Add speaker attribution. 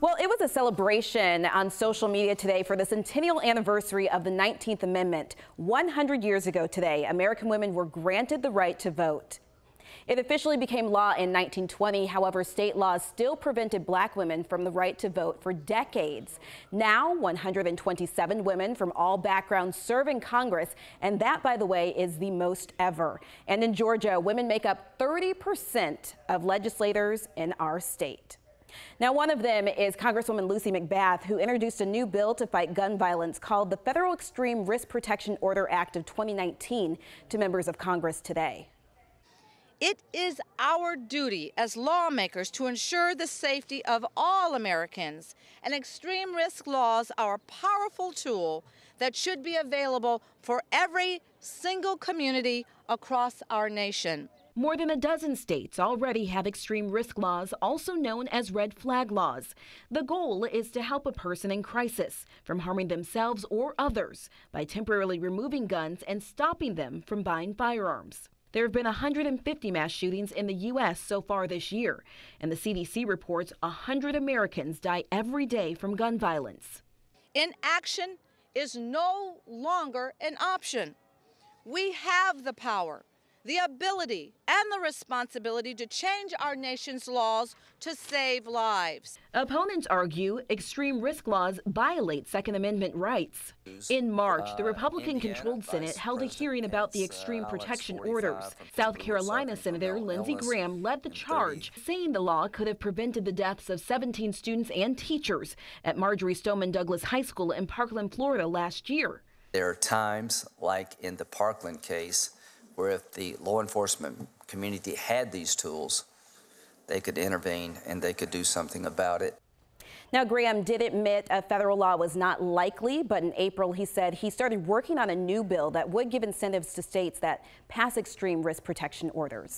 Speaker 1: Well, it was a celebration on social media today for the centennial anniversary of the 19th Amendment. 100 years ago today, American women were granted the right to vote. It officially became law in 1920. However, state laws still prevented black women from the right to vote for decades. Now, 127 women from all backgrounds serve in Congress, and that, by the way, is the most ever. And in Georgia, women make up 30% of legislators in our state. Now, one of them is Congresswoman Lucy McBath, who introduced a new bill to fight gun violence called the Federal Extreme Risk Protection Order Act of 2019 to members of Congress today.
Speaker 2: It is our duty as lawmakers to ensure the safety of all Americans, and extreme risk laws are a powerful tool that should be available for every single community across our nation.
Speaker 3: More than a dozen states already have extreme risk laws, also known as red flag laws. The goal is to help a person in crisis from harming themselves or others by temporarily removing guns and stopping them from buying firearms. There have been 150 mass shootings in the U.S. so far this year, and the CDC reports 100 Americans die every day from gun violence.
Speaker 2: Inaction is no longer an option. We have the power the ability and the responsibility to change our nation's laws to save lives.
Speaker 3: Opponents argue extreme risk laws violate Second Amendment rights. In March, the uh, Republican controlled Senate held a hearing about the extreme uh, protection orders. South Carolina Senator Lindsey Graham led the charge, saying the law could have prevented the deaths of 17 students and teachers at Marjory Stoneman Douglas High School in Parkland, Florida last year.
Speaker 4: There are times, like in the Parkland case, where if the law enforcement community had these tools, they could intervene and they could do something about it.
Speaker 1: Now, Graham did admit a federal law was not likely, but in April he said he started working on a new bill that would give incentives to states that pass extreme risk protection orders.